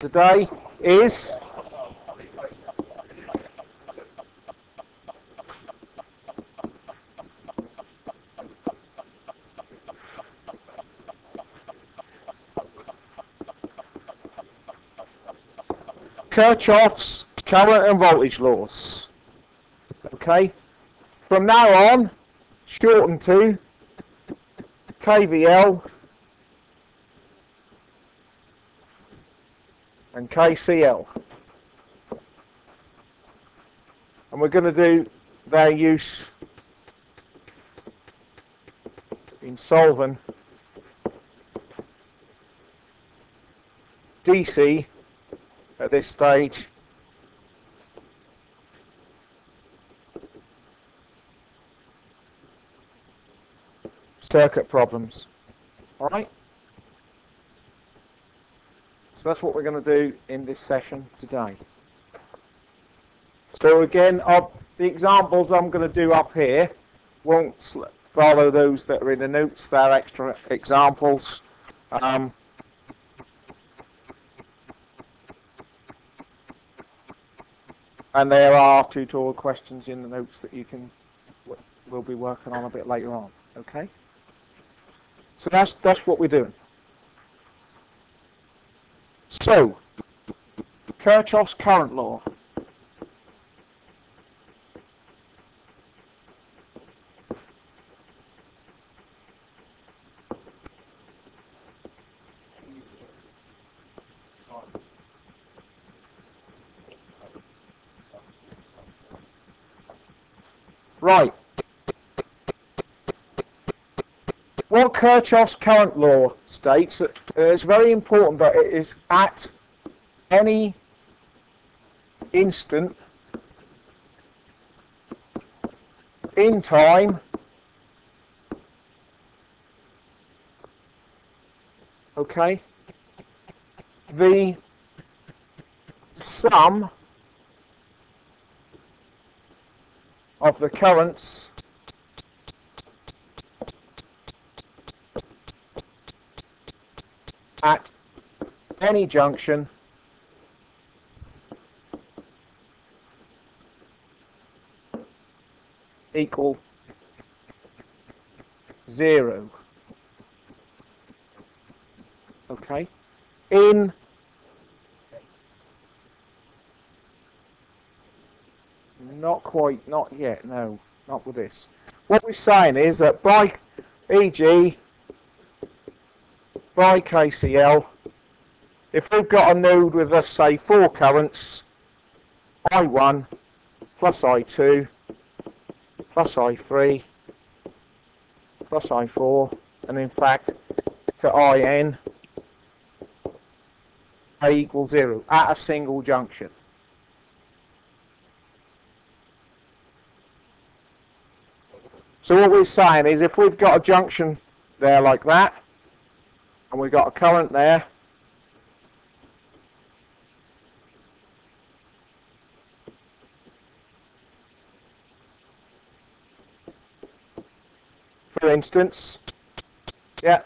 today is Kirchhoff's current and voltage laws. Okay? From now on, shortened to KVL KCL. And we're going to do their use in solving DC at this stage circuit problems. All right? So that's what we're going to do in this session today. So again, the examples I'm going to do up here won't follow those that are in the notes. They're extra examples. Um, and there are tutorial questions in the notes that you can we'll be working on a bit later on. Okay. So that's that's what we're doing. So, Kirchhoff's current law. Right. what Kirchhoff's current law states, that it's very important that it is at any instant in time okay the sum of the currents at any junction equal zero. Okay? In not quite, not yet, no, not with this. What we're saying is that by e.g by KCL, if we've got a node with, let's say, four currents, I1 plus I2 plus I3 plus I4, and in fact, to IN, A equals zero at a single junction. So what we're saying is if we've got a junction there like that, and we've got a current there. For instance yeah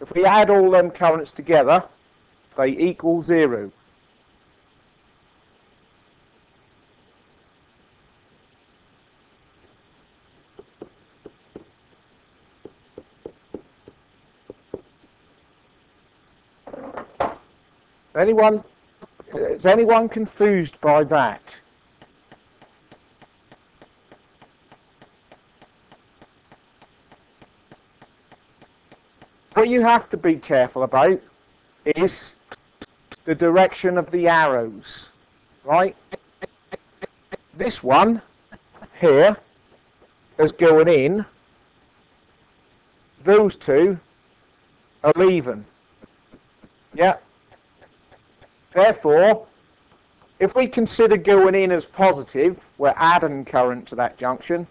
if we add all them currents together they equal zero Anyone, is anyone confused by that? What you have to be careful about is the direction of the arrows, right? This one here is going in, those two are leaving. Yeah. Therefore, if we consider going in as positive, we're adding current to that junction.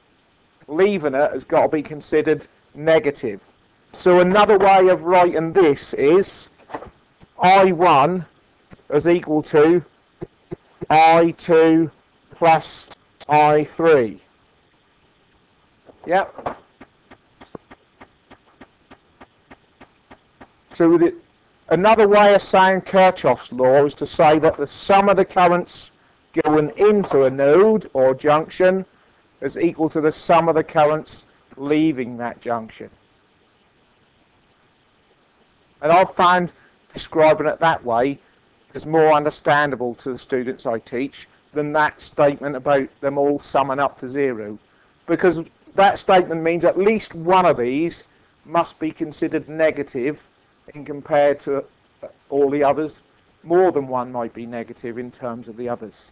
Leaving it has got to be considered negative. So another way of writing this is I1 is equal to I2 plus I3. Yep. So the, another way of saying Kirchhoff's law is to say that the sum of the currents going into a node or junction is equal to the sum of the currents leaving that junction. And I've found describing it that way is more understandable to the students I teach than that statement about them all summing up to zero. Because that statement means at least one of these must be considered negative in compared to uh, all the others. More than one might be negative in terms of the others.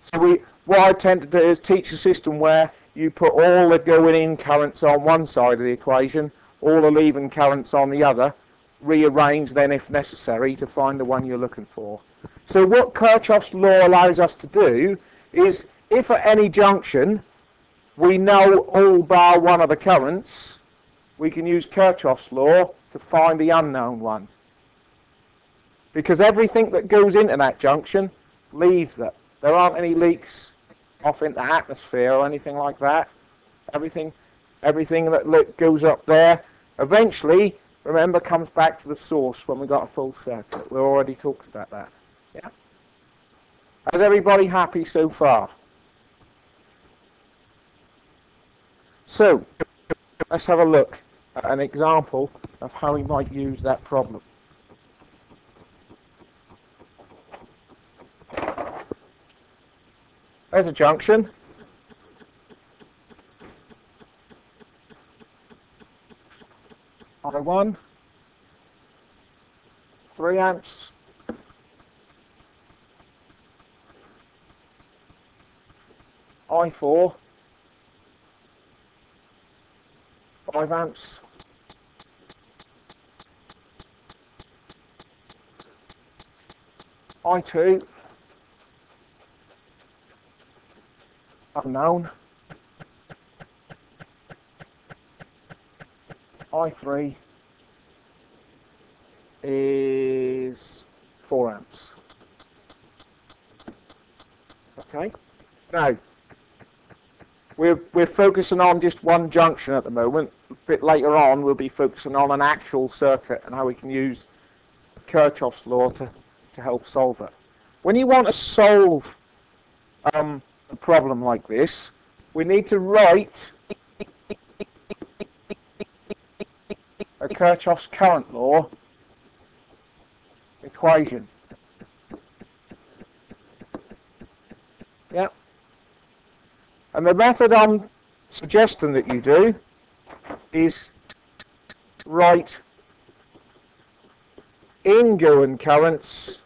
So we, what I tend to do is teach a system where you put all the going in currents on one side of the equation, all the leaving currents on the other, rearrange then if necessary to find the one you're looking for. So what Kirchhoff's law allows us to do is if at any junction we know all bar one of the currents, we can use Kirchhoff's law to find the unknown one. Because everything that goes into that junction leaves it. There aren't any leaks off into the atmosphere or anything like that. Everything, everything that goes up there eventually, remember, comes back to the source when we got a full circuit. We already talked about that. Yeah. Is everybody happy so far? So, let's have a look an example of how we might use that problem. There's a junction. I1, 3 amps, I4, 5 amps, I2, unknown. I3 is 4 amps. Okay. Now, we're, we're focusing on just one junction at the moment. Bit later on, we'll be focusing on an actual circuit and how we can use Kirchhoff's law to, to help solve it. When you want to solve um, a problem like this, we need to write a Kirchhoff's current law equation. Yeah. And the method I'm suggesting that you do is write ingoing currents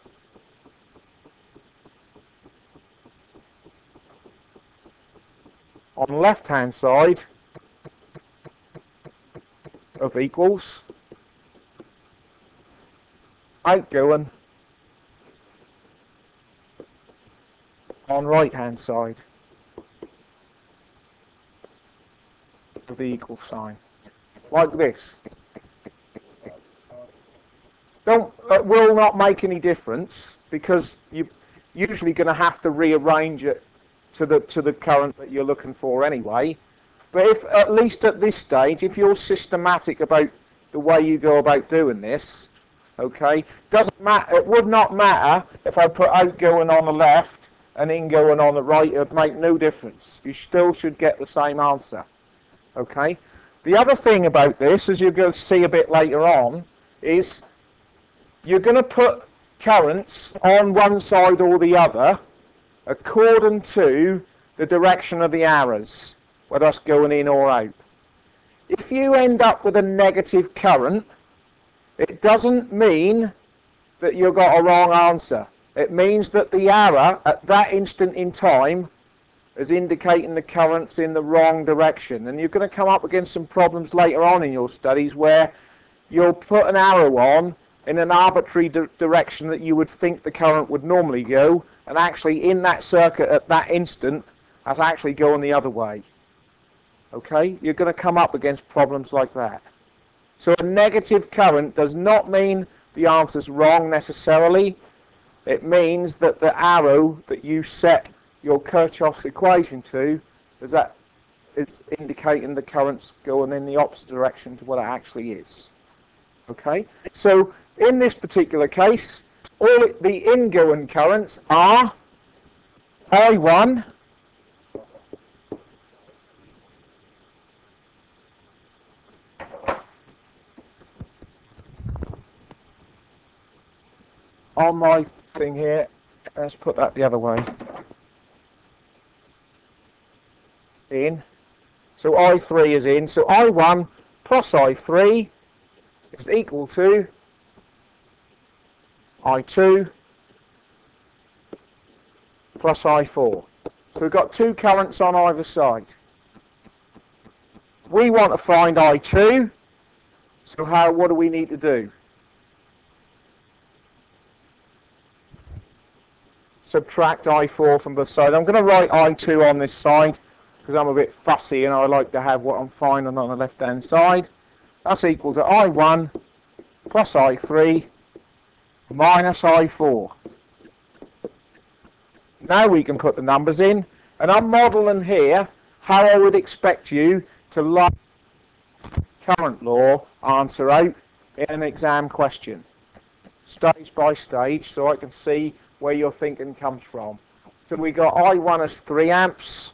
on left hand side of equals outgoing on right hand side of the equal sign like this don't it will not make any difference because you're usually going to have to rearrange it to the to the current that you're looking for anyway. But if at least at this stage, if you're systematic about the way you go about doing this, okay, doesn't matter. It would not matter if I put outgoing on the left and in going on the right. It would make no difference. You still should get the same answer. Okay. The other thing about this, as you're going to see a bit later on, is you're going to put currents on one side or the other according to the direction of the arrows, whether it's going in or out. If you end up with a negative current, it doesn't mean that you've got a wrong answer. It means that the arrow at that instant in time is indicating the currents in the wrong direction. And you're going to come up against some problems later on in your studies where you'll put an arrow on in an arbitrary di direction that you would think the current would normally go, and actually in that circuit at that instant, that's actually going the other way. Okay? You're going to come up against problems like that. So a negative current does not mean the answer's wrong necessarily. It means that the arrow that you set your Kirchhoff's equation to is that it's indicating the current's going in the opposite direction to what it actually is. Okay? So in this particular case, all it, the ingoing currents are I1 on my thing here, let's put that the other way. In. So I3 is in. So I1 plus I3 is equal to I2 plus I4. So we've got two currents on either side. We want to find I2. So how, what do we need to do? Subtract I4 from the side. I'm going to write I2 on this side because I'm a bit fussy and I like to have what I'm finding on the left hand side. That's equal to I1 plus I3 minus I4. Now we can put the numbers in and I'm modelling here how I would expect you to like current law answer out in an exam question stage by stage so I can see where your thinking comes from. So we got I1 as 3 amps,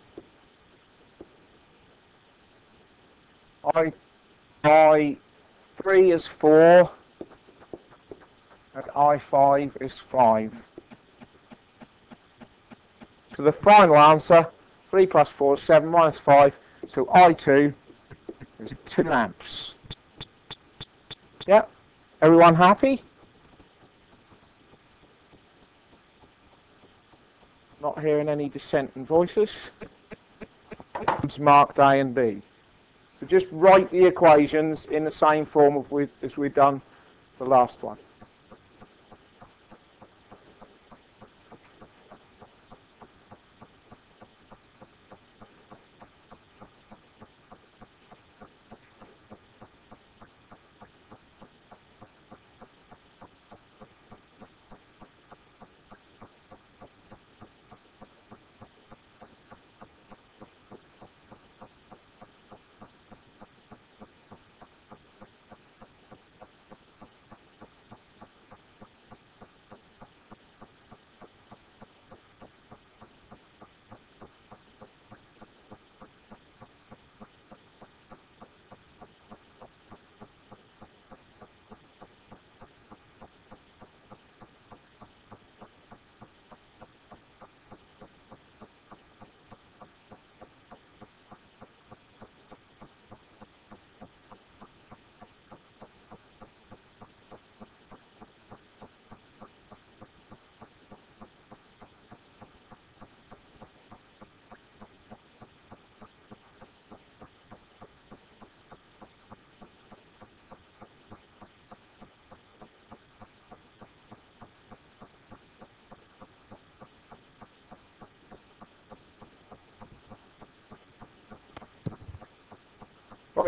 I, I3 is 4, and I5 is 5. So the final answer, 3 plus 4 is 7 minus 5, so I2 is 2 amps. Yep, everyone happy? Not hearing any dissenting voices. It's marked A and B. So just write the equations in the same form as we've done the last one.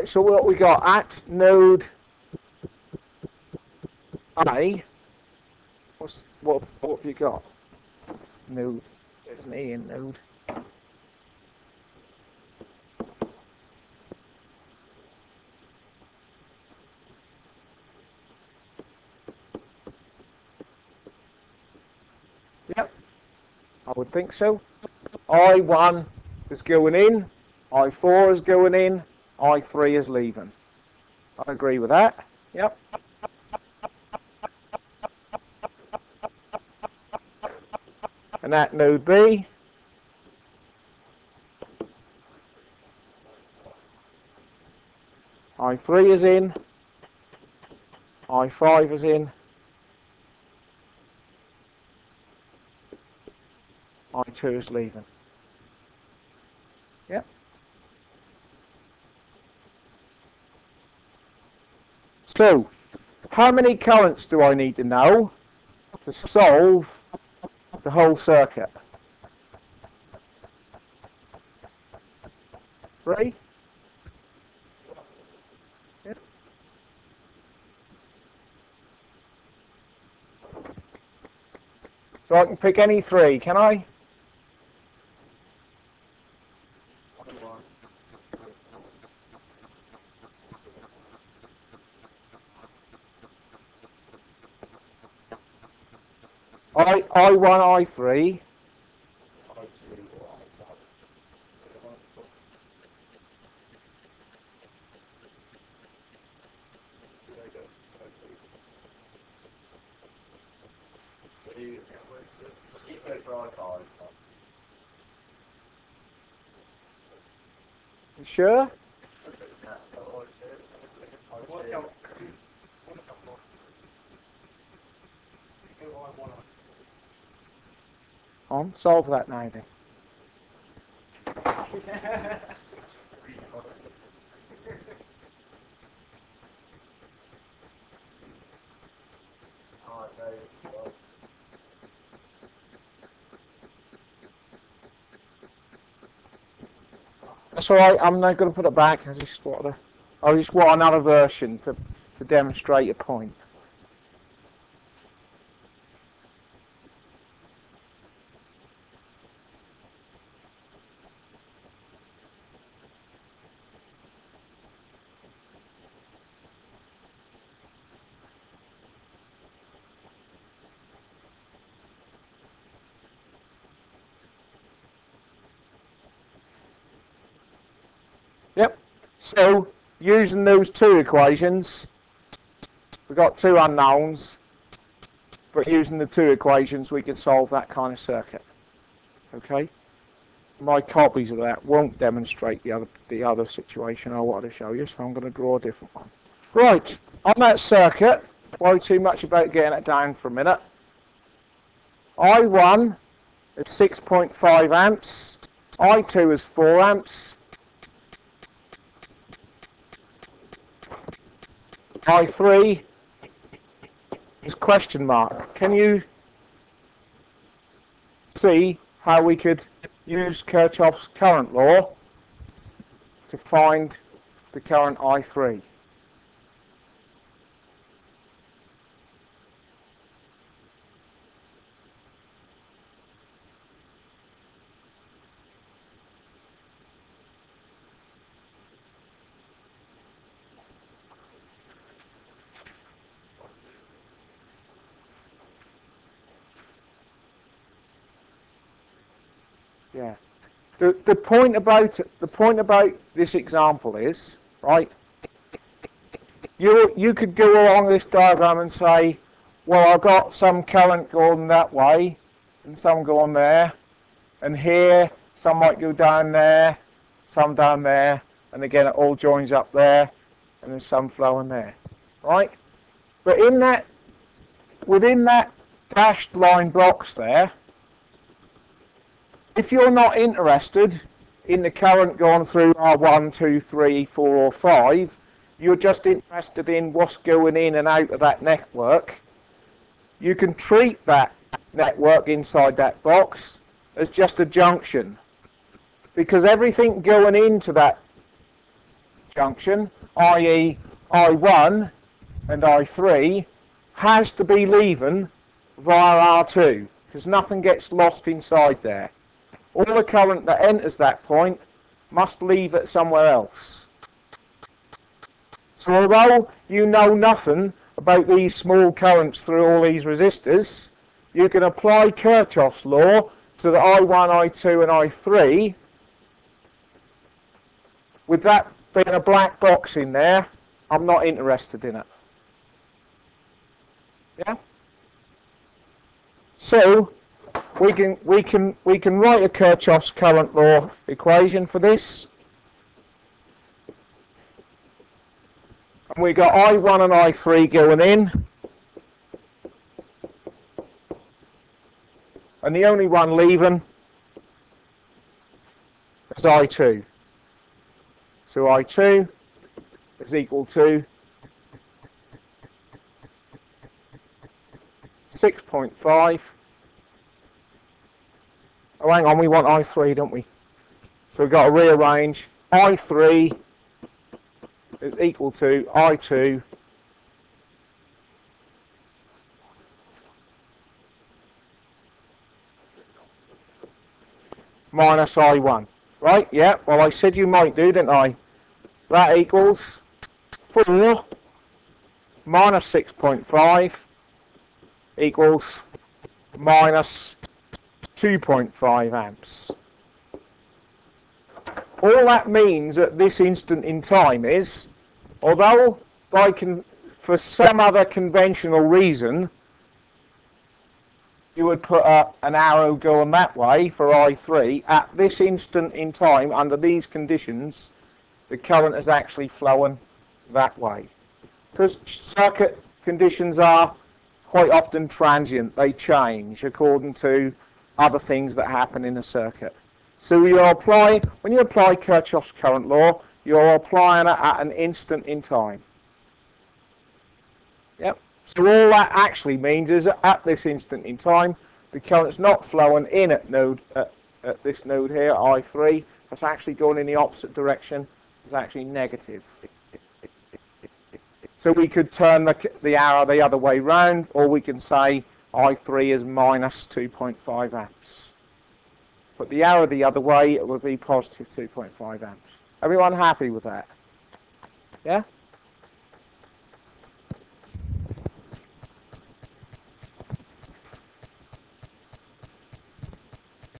Right, so what we got at node I, what's, what, what have you got? Node, there's an A in node. Yep, I would think so. I1 is going in, I4 is going in, I3 is leaving. I agree with that. Yep. And that node B. I3 is in. I5 is in. I2 is leaving. Yep. So, how many currents do I need to know to solve the whole circuit? Three? Yep. So I can pick any three, can I? I1, I3 You sure? On, solve that now then. That's alright, I'm not going to put it back. I just want to, I just want another version to, to demonstrate a point. Yep. So using those two equations, we've got two unknowns, but using the two equations we can solve that kind of circuit. Okay. My copies of that won't demonstrate the other the other situation I wanted to show you, so I'm going to draw a different one. Right, on that circuit, worry too much about getting it down for a minute. I1 is 6.5 amps, I2 is 4 amps, I3 is question mark. Can you see how we could use Kirchhoff's current law to find the current I3? Yeah. The the point about the point about this example is right. You you could go along this diagram and say, well, I've got some current going that way, and some going there, and here some might go down there, some down there, and again it all joins up there, and there's some flowing there, right? But in that within that dashed line box there if you're not interested in the current going through R1, 2, 3, 4 or 5, you're just interested in what's going in and out of that network, you can treat that network inside that box as just a junction. Because everything going into that junction, i.e. I1 and I3, has to be leaving via R2, because nothing gets lost inside there all the current that enters that point must leave it somewhere else. So although you know nothing about these small currents through all these resistors, you can apply Kirchhoff's law to the I1, I2 and I3 with that being a black box in there, I'm not interested in it. Yeah? So, we can we can we can write a Kirchhoff's current law equation for this. And we got I1 and I3 going in. And the only one leaving is I2. So I2 is equal to 6.5 Hang on, we want I3, don't we? So we've got to rearrange. I3 is equal to I2 minus I1. Right, yeah, well I said you might do, didn't I? That equals 4 minus 6.5 equals minus 2.5 amps. All that means at this instant in time is, although for some other conventional reason, you would put a, an arrow going that way for I3, at this instant in time, under these conditions, the current is actually flowing that way. Because circuit conditions are quite often transient, they change according to other things that happen in a circuit. So you apply, when you apply Kirchhoff's current law, you're applying it at an instant in time. Yep. So all that actually means is that at this instant in time, the current's not flowing in at node at, at this node here, I3. It's actually going in the opposite direction. It's actually negative. So we could turn the, the arrow the other way round, or we can say I3 is minus 2.5 amps. Put the arrow the other way, it will be positive 2.5 amps. Everyone happy with that? Yeah?